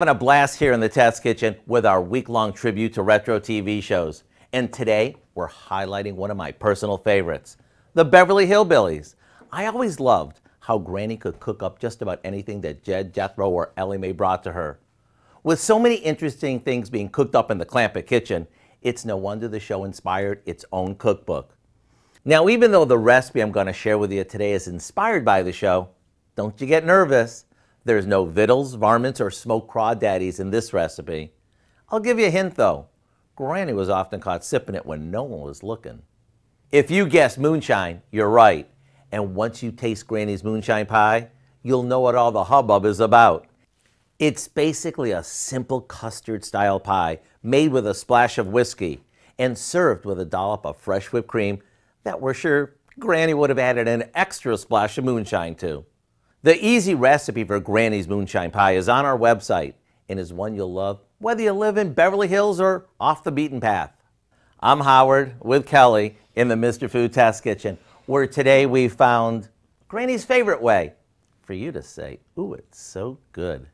Having a blast here in the test kitchen with our week-long tribute to retro TV shows. And today, we're highlighting one of my personal favorites, the Beverly Hillbillies. I always loved how Granny could cook up just about anything that Jed, Jethro, or Ellie Mae brought to her. With so many interesting things being cooked up in the Clampett kitchen, it's no wonder the show inspired its own cookbook. Now, even though the recipe I'm going to share with you today is inspired by the show, don't you get nervous. There's no vittles, varmints, or smoked crawdaddies in this recipe. I'll give you a hint though. Granny was often caught sipping it when no one was looking. If you guessed moonshine, you're right. And once you taste Granny's moonshine pie, you'll know what all the hubbub is about. It's basically a simple custard style pie made with a splash of whiskey and served with a dollop of fresh whipped cream that we're sure Granny would have added an extra splash of moonshine to. The easy recipe for Granny's moonshine pie is on our website and is one you'll love whether you live in Beverly Hills or off the beaten path. I'm Howard with Kelly in the Mr. Food Test Kitchen, where today we found Granny's favorite way for you to say, ooh, it's so good.